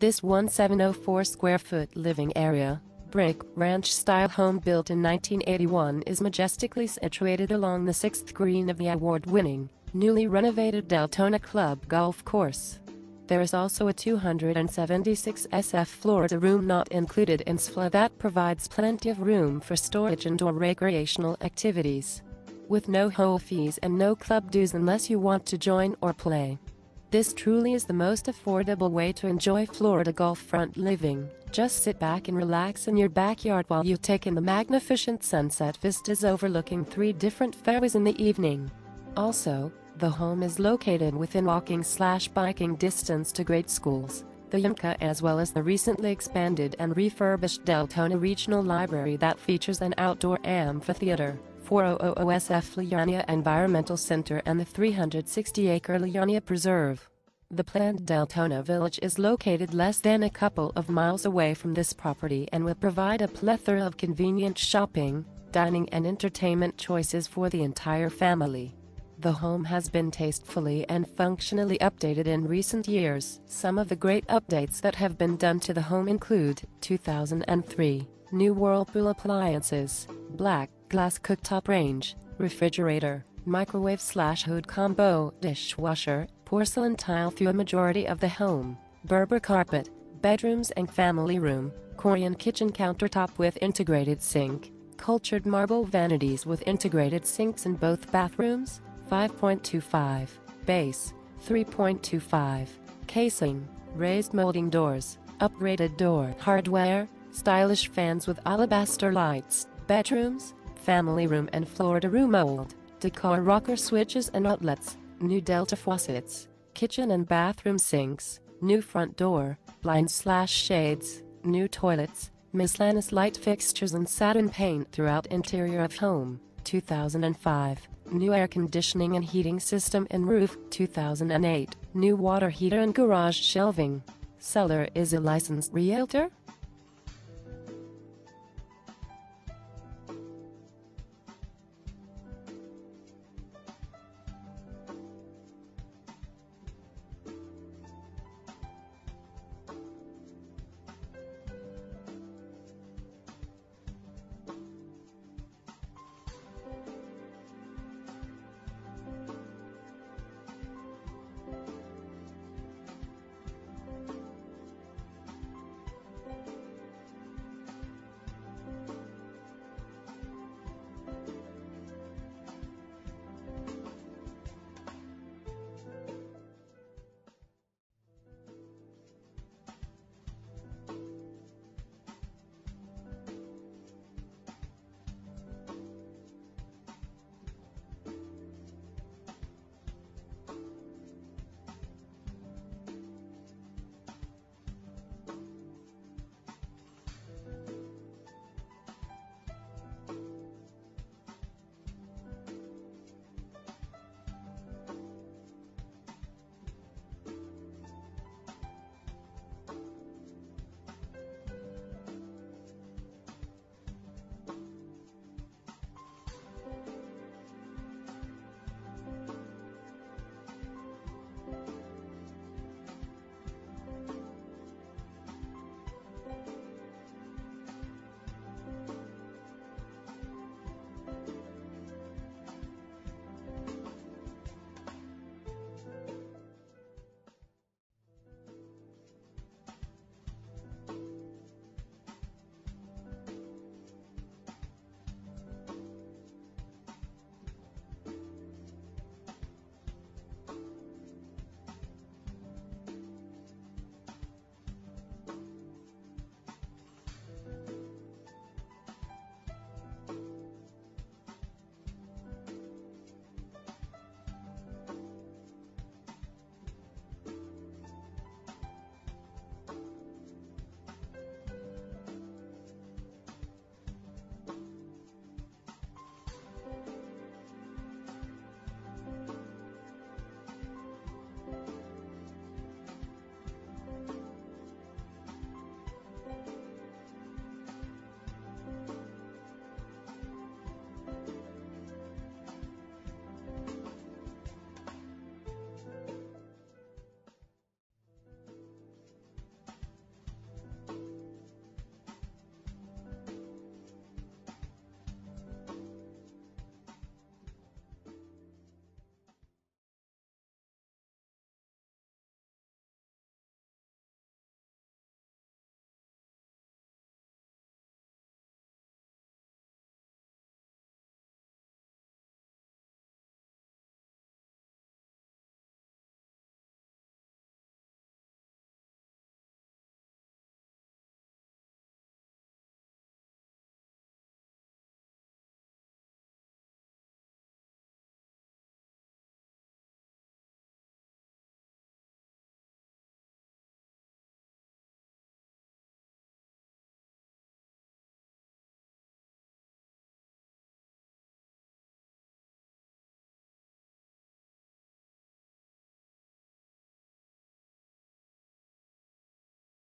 This 1704 square foot living area, brick ranch style home built in 1981 is majestically situated along the sixth green of the award winning, newly renovated Deltona Club golf course. There is also a 276 SF Florida room not included in SFLA that provides plenty of room for storage and or recreational activities. With no HOA fees and no club dues unless you want to join or play. This truly is the most affordable way to enjoy Florida Gulf front living. Just sit back and relax in your backyard while you take in the magnificent sunset vistas overlooking three different fairways in the evening. Also, the home is located within walking slash biking distance to great schools, the YMCA as well as the recently expanded and refurbished Deltona Regional Library that features an outdoor amphitheater. 400 SF Lyonia Environmental Center and the 360-acre Lyonia Preserve. The planned Deltona Village is located less than a couple of miles away from this property and will provide a plethora of convenient shopping, dining and entertainment choices for the entire family. The home has been tastefully and functionally updated in recent years. Some of the great updates that have been done to the home include 2003 new Whirlpool appliances, black glass cooktop range, refrigerator, microwave slash hood combo, dishwasher, porcelain tile through a majority of the home, Berber carpet, bedrooms and family room, Corian kitchen countertop with integrated sink, cultured marble vanities with integrated sinks in both bathrooms, 5.25, base, 3.25, casing, raised molding doors, upgraded door hardware, stylish fans with alabaster lights, bedrooms, family room and Florida room old, decor rocker switches and outlets, new Delta faucets, kitchen and bathroom sinks, new front door, blinds slash shades, new toilets, miscellaneous light fixtures and satin paint throughout interior of home, 2005. New air conditioning and heating system and roof, 2008. New water heater and garage shelving. Seller is a licensed realtor,